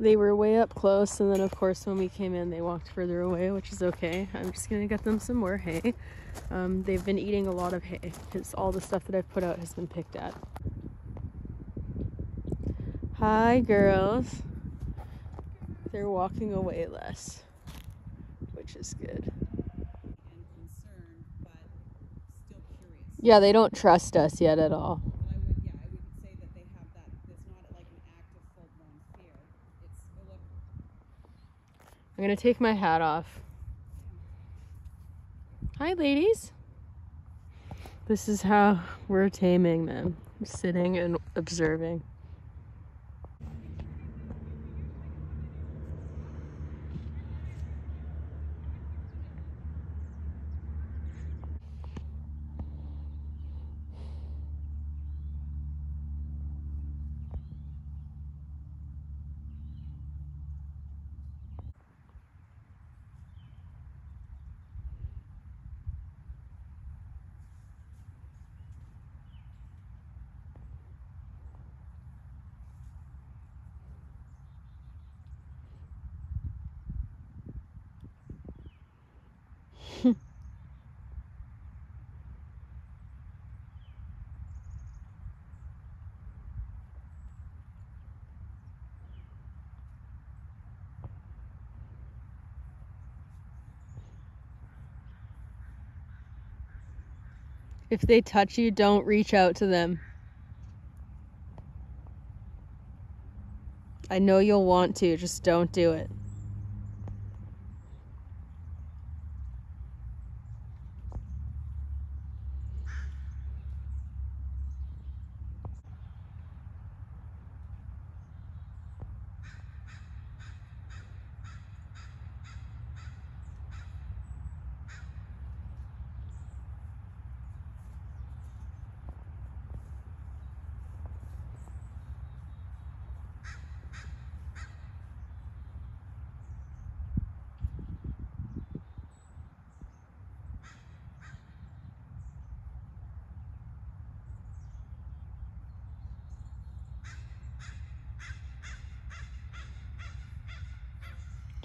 They were way up close, and then of course when we came in, they walked further away, which is okay. I'm just gonna get them some more hay. Um, they've been eating a lot of hay because all the stuff that I've put out has been picked at. Hi, girls. They're walking away less, which is good. and concerned, but still curious. Yeah, they don't trust us yet at all. But I would, yeah, I wouldn't say that they have that. It's not like an active, full-blown fear. It's a look. I'm gonna take my hat off. Hi, ladies. This is how we're taming them sitting and observing. If they touch you, don't reach out to them. I know you'll want to, just don't do it.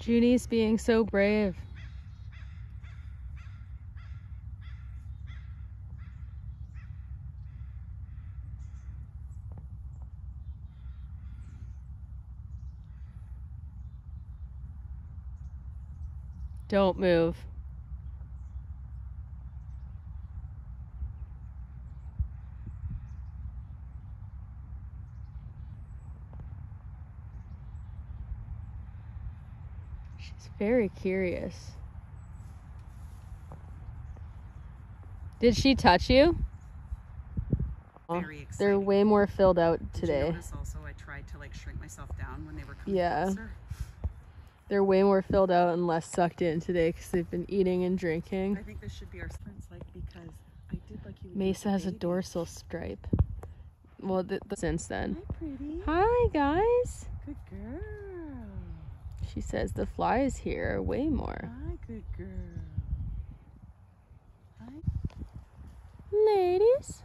Junie's being so brave. Don't move. She's very curious. Did she touch you? Very. They're way more filled out Did you today. also I tried to like shrink myself down when they were coming Yeah. closer? They're way more filled out and less sucked in today because they've been eating and I drinking. think this should be our sprints, like because I did like you. Mesa the has a dorsal stripe. Well, th- th- since then. Hi, pretty. Hi, guys. Good girl. She says the flies here are way more. Hi, good girl. Hi. Ladies.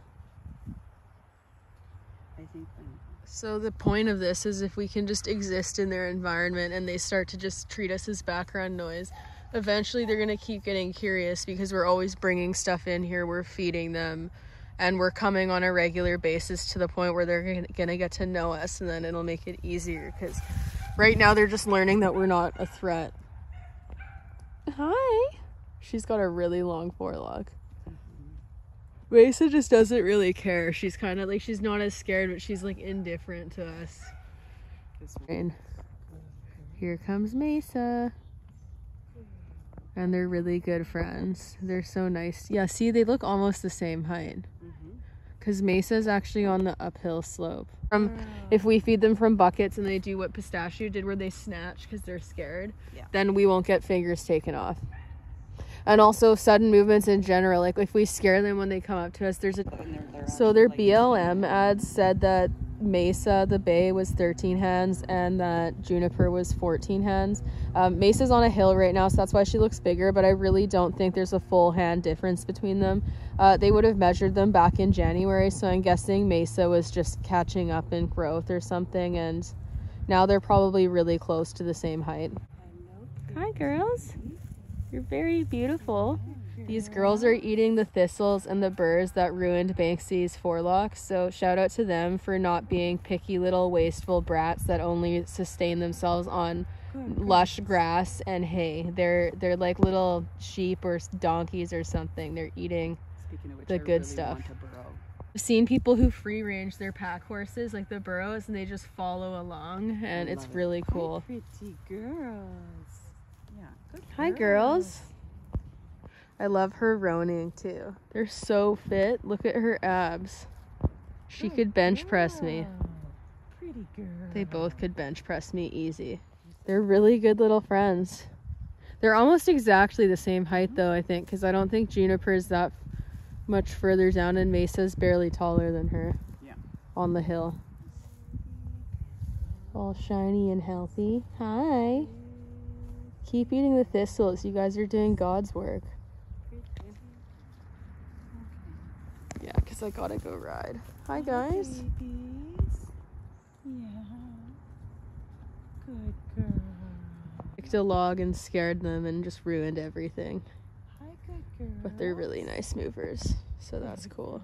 I think when So the point of this is if we can just exist in their environment and they start to just treat us as background noise, eventually they're going to keep getting curious because we're always bringing stuff in here, we're feeding them, and we're coming on a regular basis to the point where they're going to get to know us and then it'll make it easier cuz right now they're just learning that we're not a threat. Hi. She's got a really long forelock. Mesa just doesn't really care. She's kind of like she's not as scared, but she's like indifferent to us. And here comes Mesa. And they're really good friends. They're so nice. Yeah, see, they look almost the same height. Because Mesa's actually on the uphill slope. From oh. if we feed them from buckets and they do what Pistachio did, where they snatch because they're scared, Yeah. then we won't get fingers taken off. And also sudden movements in general. Like if we scare them when they come up to us, there's a they're- they're so their like, BLM ads said that Mesa, the bay, was 13 hands and that Juniper was 14 hands. Um, Mesa's on a hill right now, so that's why she looks bigger, but I really don't think there's a full hand difference between them. Uh, they would have measured them back in January, so I'm guessing Mesa was just catching up in growth or something, and Now they're probably really close to the same height. Hi, girls. You're very beautiful. These girls are eating the thistles and the burrs that ruined Banksy's forelocks. So shout out to them for not being picky little wasteful brats that only sustain themselves on lush grass and hay. They're they're like little sheep or donkeys or something. They're eating. Which, The I good really stuff. want a burro. I've seen people who free range their pack horses, like the burros, and they just follow along, and it's it. really cool. Pretty girls. Yeah. Good Hi, girls. I love her roaning too. They're so fit. Look at her abs. She could oh, bench press me. Pretty girl. They both could bench press me easy. They're really good little friends. They're almost exactly the same height though, I think, because I don't think Juniper's that much further down and Mesa's barely taller than her. Yeah. On the hill. All shiny and healthy. Hi. Keep eating the thistles. You guys are doing God's work. Yeah, because I gotta go ride. Hi, guys. Babies. Yeah. Good girl. Picked a log and scared them and just ruined everything. Hi, good girl. But they're really nice movers, so that's cool.